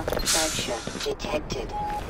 Infrastructure detected.